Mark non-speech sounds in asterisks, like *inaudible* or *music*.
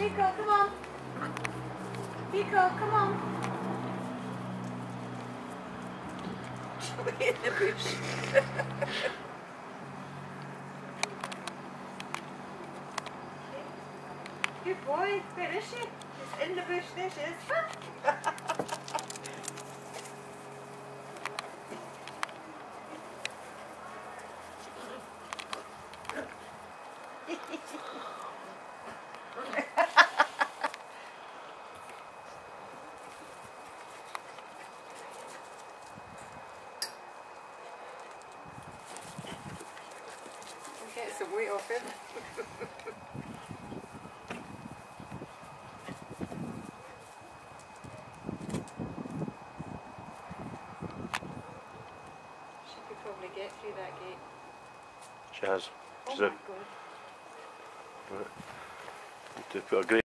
Pico, come on. Pico, come on. in the bush. Good boy. Where is she? She's in the bush. There she is. Get *laughs* some weight off him. she could probably get through that gate. She has. Oh She's my a, god. to put a great